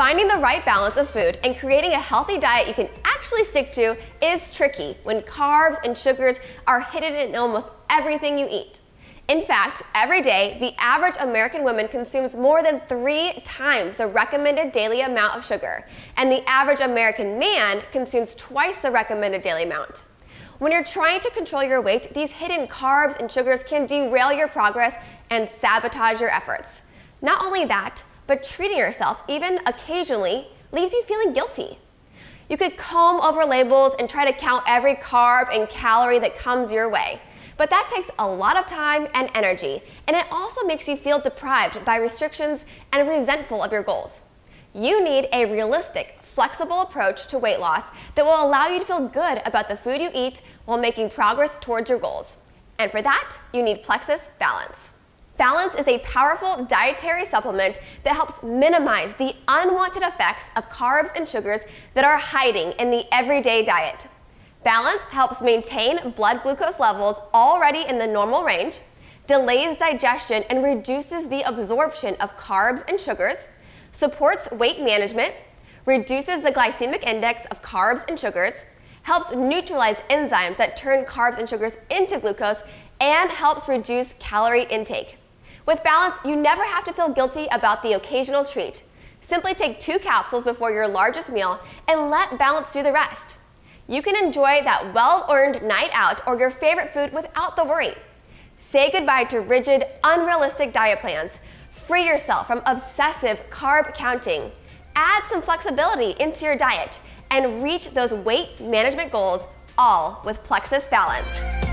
Finding the right balance of food and creating a healthy diet you can actually stick to is tricky when carbs and sugars are hidden in almost everything you eat. In fact, every day, the average American woman consumes more than three times the recommended daily amount of sugar, and the average American man consumes twice the recommended daily amount. When you're trying to control your weight, these hidden carbs and sugars can derail your progress and sabotage your efforts. Not only that, but treating yourself, even occasionally, leaves you feeling guilty. You could comb over labels and try to count every carb and calorie that comes your way. But that takes a lot of time and energy, and it also makes you feel deprived by restrictions and resentful of your goals. You need a realistic, flexible approach to weight loss that will allow you to feel good about the food you eat while making progress towards your goals. And for that, you need Plexus Balance. Balance is a powerful dietary supplement that helps minimize the unwanted effects of carbs and sugars that are hiding in the everyday diet. Balance helps maintain blood glucose levels already in the normal range, delays digestion and reduces the absorption of carbs and sugars, supports weight management, reduces the glycemic index of carbs and sugars, helps neutralize enzymes that turn carbs and sugars into glucose, and helps reduce calorie intake. With Balance, you never have to feel guilty about the occasional treat. Simply take two capsules before your largest meal and let Balance do the rest. You can enjoy that well-earned night out or your favorite food without the worry. Say goodbye to rigid, unrealistic diet plans. Free yourself from obsessive carb counting. Add some flexibility into your diet and reach those weight management goals all with Plexus Balance.